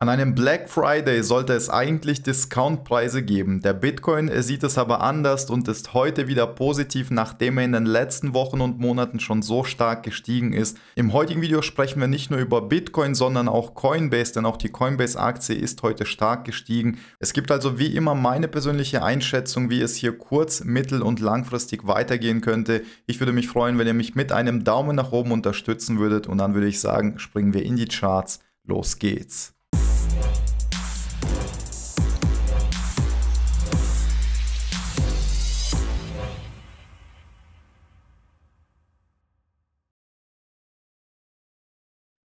An einem Black Friday sollte es eigentlich Discountpreise geben. Der Bitcoin sieht es aber anders und ist heute wieder positiv, nachdem er in den letzten Wochen und Monaten schon so stark gestiegen ist. Im heutigen Video sprechen wir nicht nur über Bitcoin, sondern auch Coinbase, denn auch die Coinbase-Aktie ist heute stark gestiegen. Es gibt also wie immer meine persönliche Einschätzung, wie es hier kurz-, mittel- und langfristig weitergehen könnte. Ich würde mich freuen, wenn ihr mich mit einem Daumen nach oben unterstützen würdet und dann würde ich sagen, springen wir in die Charts. Los geht's.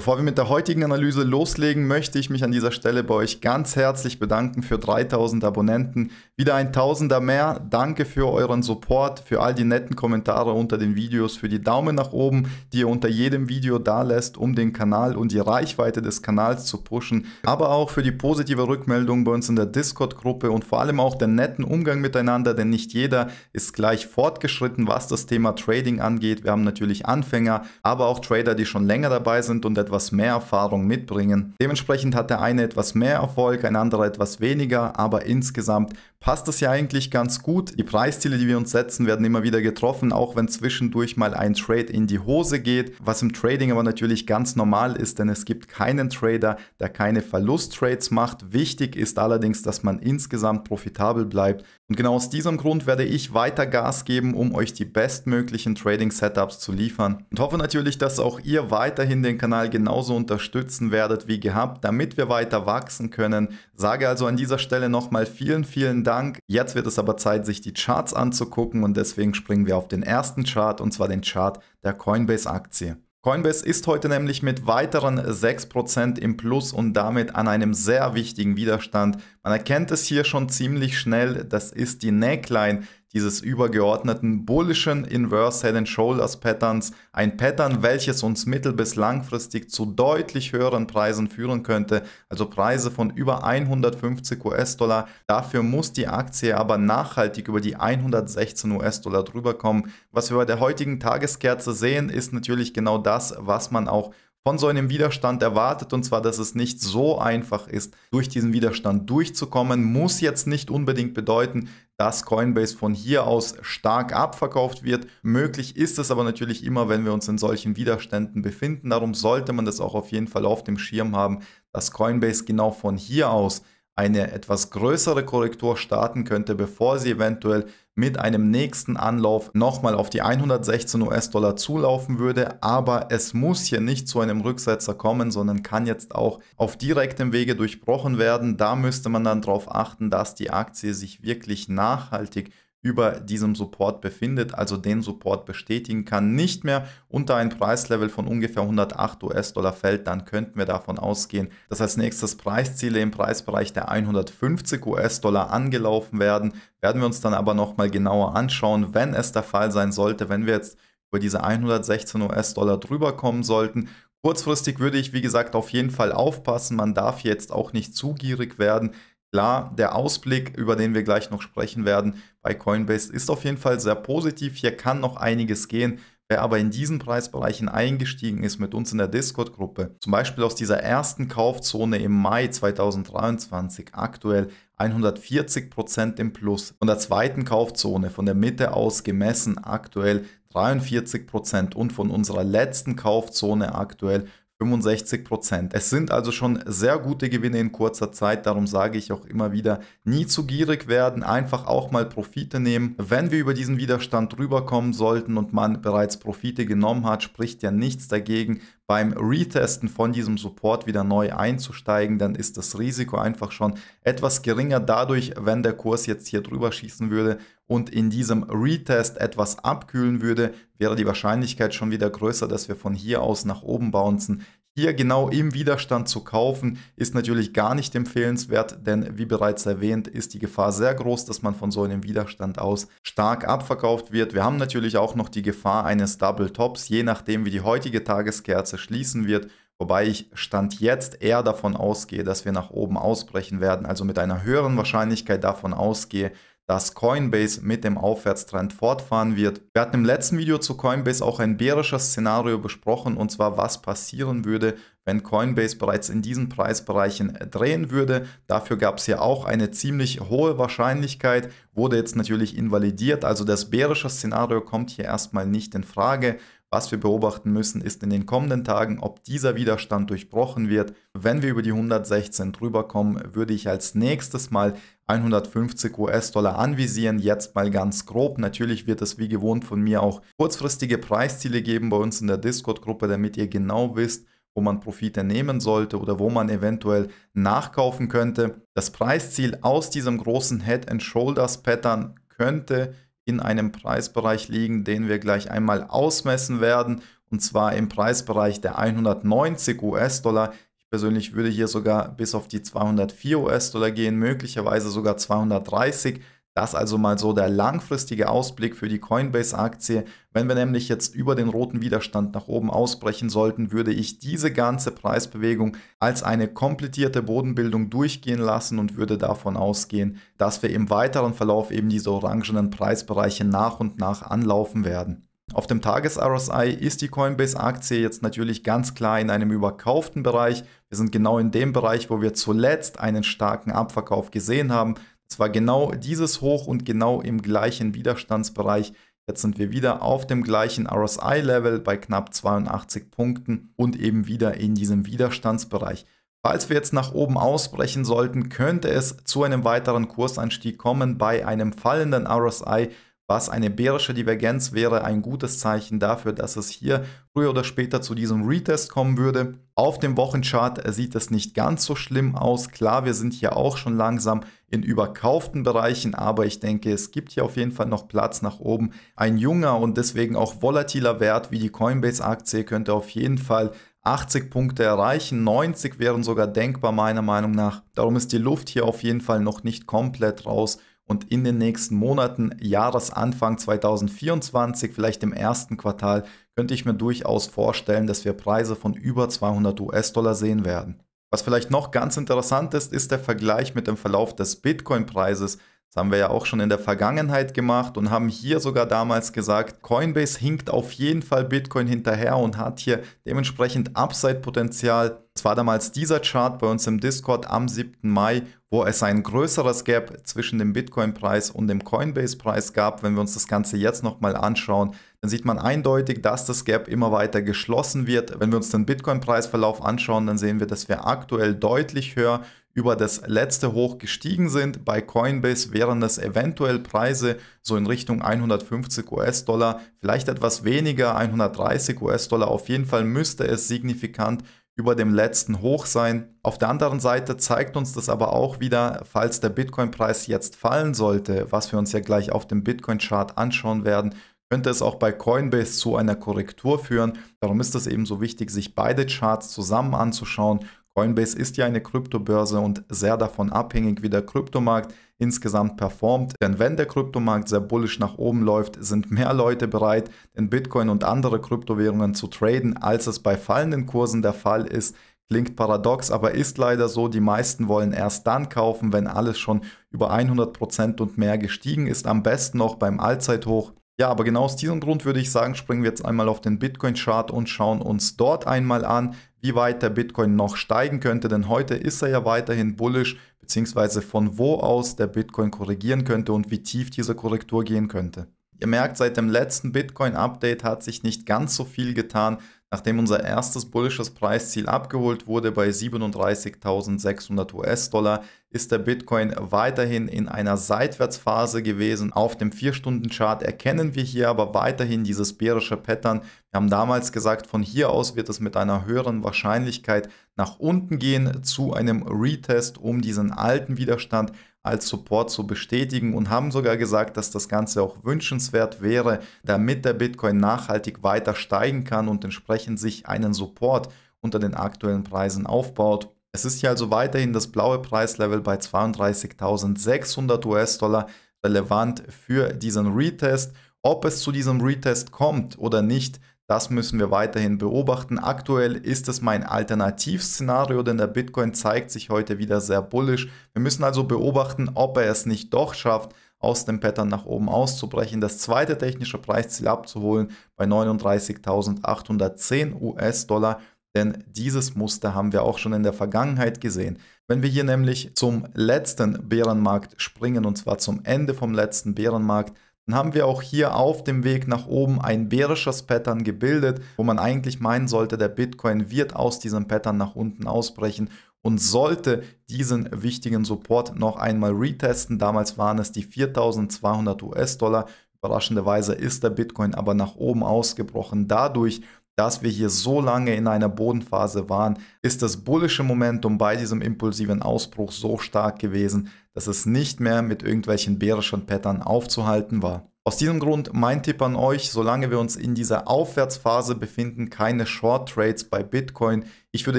Bevor wir mit der heutigen Analyse loslegen, möchte ich mich an dieser Stelle bei euch ganz herzlich bedanken für 3000 Abonnenten. Wieder ein Tausender mehr. Danke für euren Support, für all die netten Kommentare unter den Videos, für die Daumen nach oben, die ihr unter jedem Video da lässt, um den Kanal und die Reichweite des Kanals zu pushen. Aber auch für die positive Rückmeldung bei uns in der Discord-Gruppe und vor allem auch den netten Umgang miteinander, denn nicht jeder ist gleich fortgeschritten, was das Thema Trading angeht. Wir haben natürlich Anfänger, aber auch Trader, die schon länger dabei sind und etwas mehr Erfahrung mitbringen. Dementsprechend hat der eine etwas mehr Erfolg, ein anderer etwas weniger, aber insgesamt passt das ja eigentlich ganz gut. Die Preisziele, die wir uns setzen, werden immer wieder getroffen, auch wenn zwischendurch mal ein Trade in die Hose geht, was im Trading aber natürlich ganz normal ist, denn es gibt keinen Trader, der keine Verlusttrades macht. Wichtig ist allerdings, dass man insgesamt profitabel bleibt. Und genau aus diesem Grund werde ich weiter Gas geben, um euch die bestmöglichen Trading-Setups zu liefern. Und hoffe natürlich, dass auch ihr weiterhin den Kanal genauso unterstützen werdet wie gehabt, damit wir weiter wachsen können. Sage also an dieser Stelle nochmal vielen, vielen Dank. Jetzt wird es aber Zeit, sich die Charts anzugucken und deswegen springen wir auf den ersten Chart und zwar den Chart der Coinbase-Aktie. Coinbase ist heute nämlich mit weiteren 6% im Plus und damit an einem sehr wichtigen Widerstand. Man erkennt es hier schon ziemlich schnell, das ist die Neckline, dieses übergeordneten bullischen Inverse Head and Shoulders Patterns. Ein Pattern, welches uns mittel- bis langfristig zu deutlich höheren Preisen führen könnte, also Preise von über 150 US-Dollar. Dafür muss die Aktie aber nachhaltig über die 116 US-Dollar drüber kommen. Was wir bei der heutigen Tageskerze sehen, ist natürlich genau das, was man auch von so einem Widerstand erwartet und zwar, dass es nicht so einfach ist, durch diesen Widerstand durchzukommen, muss jetzt nicht unbedingt bedeuten, dass Coinbase von hier aus stark abverkauft wird. Möglich ist es aber natürlich immer, wenn wir uns in solchen Widerständen befinden. Darum sollte man das auch auf jeden Fall auf dem Schirm haben, dass Coinbase genau von hier aus eine etwas größere Korrektur starten könnte, bevor sie eventuell mit einem nächsten Anlauf nochmal auf die 116 US-Dollar zulaufen würde. Aber es muss hier nicht zu einem Rücksetzer kommen, sondern kann jetzt auch auf direktem Wege durchbrochen werden. Da müsste man dann darauf achten, dass die Aktie sich wirklich nachhaltig über diesem Support befindet, also den Support bestätigen kann, nicht mehr unter ein Preislevel von ungefähr 108 US-Dollar fällt, dann könnten wir davon ausgehen, dass als nächstes Preisziele im Preisbereich der 150 US-Dollar angelaufen werden. Werden wir uns dann aber nochmal genauer anschauen, wenn es der Fall sein sollte, wenn wir jetzt über diese 116 US-Dollar drüber kommen sollten Kurzfristig würde ich, wie gesagt, auf jeden Fall aufpassen. Man darf jetzt auch nicht zu gierig werden. Klar, der Ausblick, über den wir gleich noch sprechen werden, bei Coinbase ist auf jeden Fall sehr positiv. Hier kann noch einiges gehen. Wer aber in diesen Preisbereichen eingestiegen ist mit uns in der Discord-Gruppe, zum Beispiel aus dieser ersten Kaufzone im Mai 2023, aktuell 140% im Plus, von der zweiten Kaufzone von der Mitte aus gemessen aktuell 43% und von unserer letzten Kaufzone aktuell 65 Prozent. Es sind also schon sehr gute Gewinne in kurzer Zeit, darum sage ich auch immer wieder, nie zu gierig werden, einfach auch mal Profite nehmen. Wenn wir über diesen Widerstand rüberkommen sollten und man bereits Profite genommen hat, spricht ja nichts dagegen, beim Retesten von diesem Support wieder neu einzusteigen, dann ist das Risiko einfach schon etwas geringer dadurch, wenn der Kurs jetzt hier drüber schießen würde und in diesem Retest etwas abkühlen würde, wäre die Wahrscheinlichkeit schon wieder größer, dass wir von hier aus nach oben bouncen. Hier genau im Widerstand zu kaufen, ist natürlich gar nicht empfehlenswert, denn wie bereits erwähnt, ist die Gefahr sehr groß, dass man von so einem Widerstand aus stark abverkauft wird. Wir haben natürlich auch noch die Gefahr eines Double Tops, je nachdem wie die heutige Tageskerze schließen wird, wobei ich Stand jetzt eher davon ausgehe, dass wir nach oben ausbrechen werden, also mit einer höheren Wahrscheinlichkeit davon ausgehe, dass Coinbase mit dem Aufwärtstrend fortfahren wird. Wir hatten im letzten Video zu Coinbase auch ein bärisches Szenario besprochen und zwar was passieren würde, wenn Coinbase bereits in diesen Preisbereichen drehen würde. Dafür gab es ja auch eine ziemlich hohe Wahrscheinlichkeit, wurde jetzt natürlich invalidiert. Also das bärische Szenario kommt hier erstmal nicht in Frage. Was wir beobachten müssen, ist in den kommenden Tagen, ob dieser Widerstand durchbrochen wird. Wenn wir über die 116 drüber kommen, würde ich als nächstes mal 150 US-Dollar anvisieren. Jetzt mal ganz grob. Natürlich wird es wie gewohnt von mir auch kurzfristige Preisziele geben bei uns in der Discord-Gruppe, damit ihr genau wisst, wo man Profite nehmen sollte oder wo man eventuell nachkaufen könnte. Das Preisziel aus diesem großen Head and Shoulders Pattern könnte in einem Preisbereich liegen, den wir gleich einmal ausmessen werden und zwar im Preisbereich der 190 US-Dollar. Ich persönlich würde hier sogar bis auf die 204 US-Dollar gehen, möglicherweise sogar 230. Das also mal so der langfristige Ausblick für die Coinbase-Aktie. Wenn wir nämlich jetzt über den roten Widerstand nach oben ausbrechen sollten, würde ich diese ganze Preisbewegung als eine komplettierte Bodenbildung durchgehen lassen und würde davon ausgehen, dass wir im weiteren Verlauf eben diese orangenen Preisbereiche nach und nach anlaufen werden. Auf dem Tages-RSI ist die Coinbase-Aktie jetzt natürlich ganz klar in einem überkauften Bereich. Wir sind genau in dem Bereich, wo wir zuletzt einen starken Abverkauf gesehen haben. Es war genau dieses Hoch und genau im gleichen Widerstandsbereich. Jetzt sind wir wieder auf dem gleichen RSI-Level bei knapp 82 Punkten und eben wieder in diesem Widerstandsbereich. Falls wir jetzt nach oben ausbrechen sollten, könnte es zu einem weiteren Kursanstieg kommen bei einem fallenden RSI was eine bärische Divergenz wäre ein gutes Zeichen dafür, dass es hier früher oder später zu diesem Retest kommen würde. Auf dem Wochenchart sieht es nicht ganz so schlimm aus. Klar, wir sind hier auch schon langsam in überkauften Bereichen, aber ich denke, es gibt hier auf jeden Fall noch Platz nach oben. Ein junger und deswegen auch volatiler Wert wie die Coinbase-Aktie könnte auf jeden Fall 80 Punkte erreichen, 90 wären sogar denkbar meiner Meinung nach. Darum ist die Luft hier auf jeden Fall noch nicht komplett raus und in den nächsten Monaten, Jahresanfang 2024, vielleicht im ersten Quartal, könnte ich mir durchaus vorstellen, dass wir Preise von über 200 US-Dollar sehen werden. Was vielleicht noch ganz interessant ist, ist der Vergleich mit dem Verlauf des Bitcoin-Preises. Das haben wir ja auch schon in der Vergangenheit gemacht und haben hier sogar damals gesagt, Coinbase hinkt auf jeden Fall Bitcoin hinterher und hat hier dementsprechend Upside-Potenzial. Es war damals dieser Chart bei uns im Discord am 7. Mai, wo es ein größeres Gap zwischen dem Bitcoin-Preis und dem Coinbase-Preis gab. Wenn wir uns das Ganze jetzt nochmal anschauen, dann sieht man eindeutig, dass das Gap immer weiter geschlossen wird. Wenn wir uns den Bitcoin-Preisverlauf anschauen, dann sehen wir, dass wir aktuell deutlich höher über das letzte Hoch gestiegen sind. Bei Coinbase wären das eventuell Preise so in Richtung 150 US-Dollar, vielleicht etwas weniger, 130 US-Dollar. Auf jeden Fall müsste es signifikant über dem letzten Hoch sein. Auf der anderen Seite zeigt uns das aber auch wieder, falls der Bitcoin-Preis jetzt fallen sollte, was wir uns ja gleich auf dem Bitcoin-Chart anschauen werden, könnte es auch bei Coinbase zu einer Korrektur führen. Darum ist es eben so wichtig, sich beide Charts zusammen anzuschauen Coinbase ist ja eine Kryptobörse und sehr davon abhängig, wie der Kryptomarkt insgesamt performt. Denn wenn der Kryptomarkt sehr bullisch nach oben läuft, sind mehr Leute bereit, den Bitcoin und andere Kryptowährungen zu traden, als es bei fallenden Kursen der Fall ist. Klingt paradox, aber ist leider so. Die meisten wollen erst dann kaufen, wenn alles schon über 100% und mehr gestiegen ist. Am besten noch beim Allzeithoch. Ja, aber genau aus diesem Grund würde ich sagen, springen wir jetzt einmal auf den Bitcoin-Chart und schauen uns dort einmal an, wie weit der Bitcoin noch steigen könnte, denn heute ist er ja weiterhin bullish, beziehungsweise von wo aus der Bitcoin korrigieren könnte und wie tief diese Korrektur gehen könnte. Ihr merkt, seit dem letzten Bitcoin-Update hat sich nicht ganz so viel getan. Nachdem unser erstes bullisches Preisziel abgeholt wurde bei 37.600 US-Dollar, ist der Bitcoin weiterhin in einer Seitwärtsphase gewesen. Auf dem 4-Stunden-Chart erkennen wir hier aber weiterhin dieses bärische Pattern. Wir haben damals gesagt, von hier aus wird es mit einer höheren Wahrscheinlichkeit nach unten gehen zu einem Retest, um diesen alten Widerstand als Support zu bestätigen und haben sogar gesagt, dass das Ganze auch wünschenswert wäre, damit der Bitcoin nachhaltig weiter steigen kann und entsprechend sich einen Support unter den aktuellen Preisen aufbaut. Es ist hier also weiterhin das blaue Preislevel bei 32.600 US-Dollar relevant für diesen Retest. Ob es zu diesem Retest kommt oder nicht, das müssen wir weiterhin beobachten. Aktuell ist es mein Alternativszenario, denn der Bitcoin zeigt sich heute wieder sehr bullisch. Wir müssen also beobachten, ob er es nicht doch schafft, aus dem Pattern nach oben auszubrechen, das zweite technische Preisziel abzuholen bei 39.810 US-Dollar denn dieses Muster haben wir auch schon in der Vergangenheit gesehen. Wenn wir hier nämlich zum letzten Bärenmarkt springen, und zwar zum Ende vom letzten Bärenmarkt, dann haben wir auch hier auf dem Weg nach oben ein bärisches Pattern gebildet, wo man eigentlich meinen sollte, der Bitcoin wird aus diesem Pattern nach unten ausbrechen und sollte diesen wichtigen Support noch einmal retesten. Damals waren es die 4200 US-Dollar. Überraschenderweise ist der Bitcoin aber nach oben ausgebrochen. Dadurch, dass wir hier so lange in einer Bodenphase waren, ist das bullische Momentum bei diesem impulsiven Ausbruch so stark gewesen, dass es nicht mehr mit irgendwelchen bärischen Pattern aufzuhalten war. Aus diesem Grund mein Tipp an euch, solange wir uns in dieser Aufwärtsphase befinden, keine Short Trades bei Bitcoin. Ich würde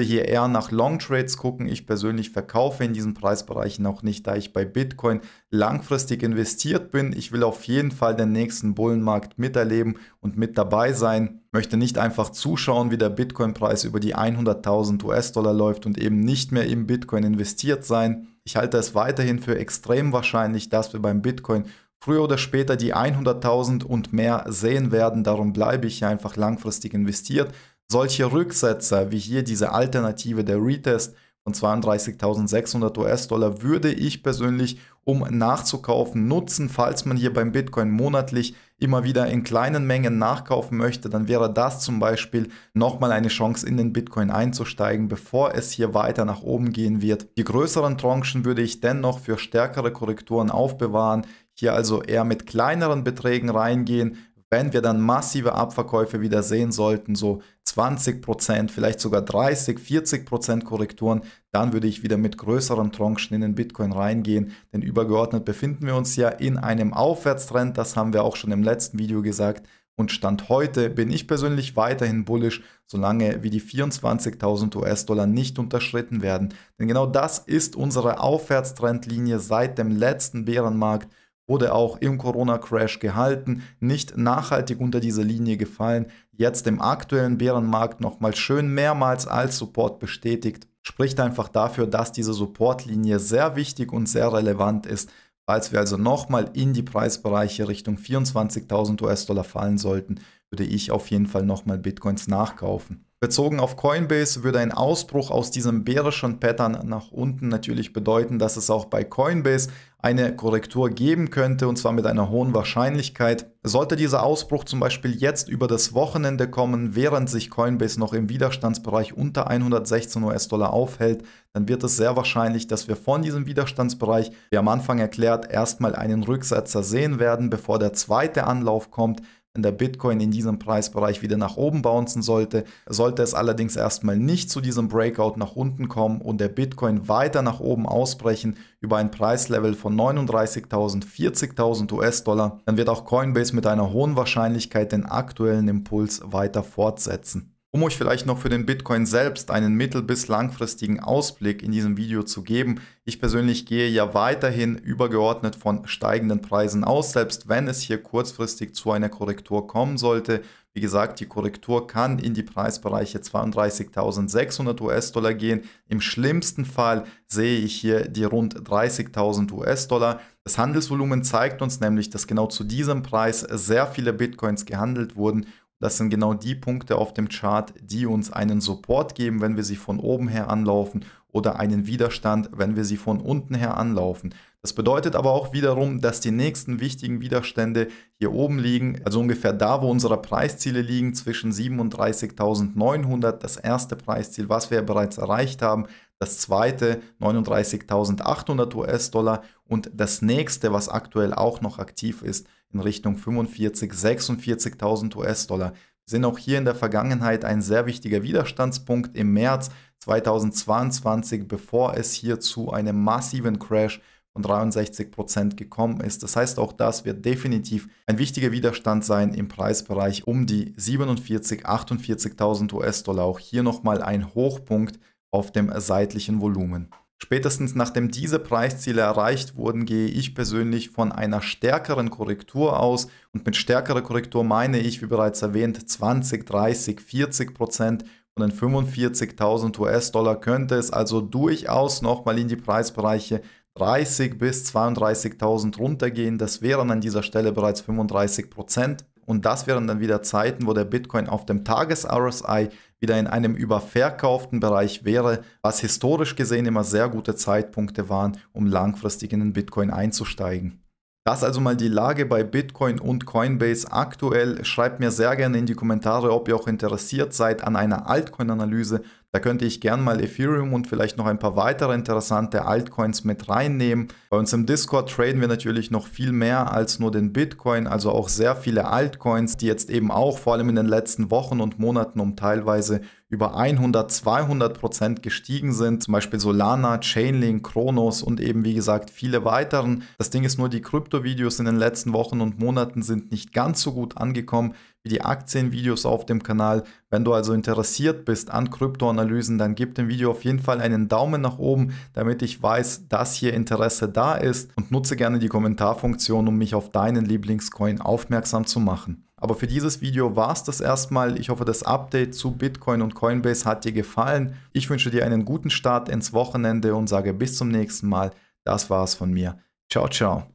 hier eher nach Long Trades gucken. Ich persönlich verkaufe in diesen Preisbereichen auch nicht, da ich bei Bitcoin langfristig investiert bin. Ich will auf jeden Fall den nächsten Bullenmarkt miterleben und mit dabei sein. Möchte nicht einfach zuschauen, wie der Bitcoin-Preis über die 100.000 US-Dollar läuft und eben nicht mehr im Bitcoin investiert sein. Ich halte es weiterhin für extrem wahrscheinlich, dass wir beim Bitcoin früher oder später die 100.000 und mehr sehen werden. Darum bleibe ich hier einfach langfristig investiert. Solche Rücksetzer wie hier diese Alternative der Retest von 32.600 US-Dollar würde ich persönlich, um nachzukaufen, nutzen. Falls man hier beim Bitcoin monatlich immer wieder in kleinen Mengen nachkaufen möchte, dann wäre das zum Beispiel nochmal eine Chance in den Bitcoin einzusteigen, bevor es hier weiter nach oben gehen wird. Die größeren Tranchen würde ich dennoch für stärkere Korrekturen aufbewahren. Hier also eher mit kleineren Beträgen reingehen, wenn wir dann massive Abverkäufe wieder sehen sollten, so 20%, vielleicht sogar 30, 40% Korrekturen, dann würde ich wieder mit größeren Tranchen in den Bitcoin reingehen, denn übergeordnet befinden wir uns ja in einem Aufwärtstrend, das haben wir auch schon im letzten Video gesagt. Und Stand heute bin ich persönlich weiterhin bullish, solange wie die 24.000 US-Dollar nicht unterschritten werden. Denn genau das ist unsere Aufwärtstrendlinie seit dem letzten Bärenmarkt wurde auch im Corona-Crash gehalten, nicht nachhaltig unter diese Linie gefallen, jetzt im aktuellen Bärenmarkt nochmal schön mehrmals als Support bestätigt, spricht einfach dafür, dass diese Supportlinie sehr wichtig und sehr relevant ist. Falls wir also nochmal in die Preisbereiche Richtung 24.000 US-Dollar fallen sollten, würde ich auf jeden Fall nochmal Bitcoins nachkaufen. Bezogen auf Coinbase würde ein Ausbruch aus diesem bärischen Pattern nach unten natürlich bedeuten, dass es auch bei Coinbase eine Korrektur geben könnte und zwar mit einer hohen Wahrscheinlichkeit. Sollte dieser Ausbruch zum Beispiel jetzt über das Wochenende kommen, während sich Coinbase noch im Widerstandsbereich unter 116 US-Dollar aufhält, dann wird es sehr wahrscheinlich, dass wir von diesem Widerstandsbereich, wie am Anfang erklärt, erstmal einen Rücksetzer sehen werden, bevor der zweite Anlauf kommt wenn der Bitcoin in diesem Preisbereich wieder nach oben bouncen sollte. Sollte es allerdings erstmal nicht zu diesem Breakout nach unten kommen und der Bitcoin weiter nach oben ausbrechen über ein Preislevel von 39.000, 40.000 US-Dollar, dann wird auch Coinbase mit einer hohen Wahrscheinlichkeit den aktuellen Impuls weiter fortsetzen. Um euch vielleicht noch für den Bitcoin selbst einen mittel- bis langfristigen Ausblick in diesem Video zu geben, ich persönlich gehe ja weiterhin übergeordnet von steigenden Preisen aus, selbst wenn es hier kurzfristig zu einer Korrektur kommen sollte. Wie gesagt, die Korrektur kann in die Preisbereiche 32.600 US-Dollar gehen. Im schlimmsten Fall sehe ich hier die rund 30.000 US-Dollar. Das Handelsvolumen zeigt uns nämlich, dass genau zu diesem Preis sehr viele Bitcoins gehandelt wurden das sind genau die Punkte auf dem Chart, die uns einen Support geben, wenn wir sie von oben her anlaufen oder einen Widerstand, wenn wir sie von unten her anlaufen. Das bedeutet aber auch wiederum, dass die nächsten wichtigen Widerstände hier oben liegen, also ungefähr da, wo unsere Preisziele liegen, zwischen 37.900, das erste Preisziel, was wir bereits erreicht haben, das zweite 39.800 US-Dollar und das nächste, was aktuell auch noch aktiv ist, in Richtung 45, 46.000 US-Dollar. Sind auch hier in der Vergangenheit ein sehr wichtiger Widerstandspunkt im März 2022, bevor es hier zu einem massiven Crash von 63% gekommen ist. Das heißt, auch das wird definitiv ein wichtiger Widerstand sein im Preisbereich um die 47.000, 48.000 US-Dollar. Auch hier nochmal ein Hochpunkt auf dem seitlichen Volumen. Spätestens nachdem diese Preisziele erreicht wurden, gehe ich persönlich von einer stärkeren Korrektur aus. Und mit stärkerer Korrektur meine ich, wie bereits erwähnt, 20, 30, 40 Prozent von den 45.000 US-Dollar könnte es also durchaus nochmal in die Preisbereiche 30 bis 32.000 runtergehen. Das wären an dieser Stelle bereits 35 Prozent. Und das wären dann wieder Zeiten, wo der Bitcoin auf dem Tages-RSI wieder in einem überverkauften Bereich wäre, was historisch gesehen immer sehr gute Zeitpunkte waren, um langfristig in den Bitcoin einzusteigen. Das also mal die Lage bei Bitcoin und Coinbase aktuell. Schreibt mir sehr gerne in die Kommentare, ob ihr auch interessiert seid an einer Altcoin-Analyse. Da könnte ich gern mal Ethereum und vielleicht noch ein paar weitere interessante Altcoins mit reinnehmen. Bei uns im Discord traden wir natürlich noch viel mehr als nur den Bitcoin, also auch sehr viele Altcoins, die jetzt eben auch vor allem in den letzten Wochen und Monaten um teilweise über 100, 200 Prozent gestiegen sind. Zum Beispiel Solana, Chainlink, Kronos und eben wie gesagt viele weiteren. Das Ding ist nur, die Krypto-Videos in den letzten Wochen und Monaten sind nicht ganz so gut angekommen wie die Aktienvideos auf dem Kanal. Wenn du also interessiert bist an Kryptoanalysen, dann gib dem Video auf jeden Fall einen Daumen nach oben, damit ich weiß, dass hier Interesse da ist und nutze gerne die Kommentarfunktion, um mich auf deinen Lieblingscoin aufmerksam zu machen. Aber für dieses Video war es das erstmal. Ich hoffe, das Update zu Bitcoin und Coinbase hat dir gefallen. Ich wünsche dir einen guten Start ins Wochenende und sage bis zum nächsten Mal. Das war's von mir. Ciao, ciao.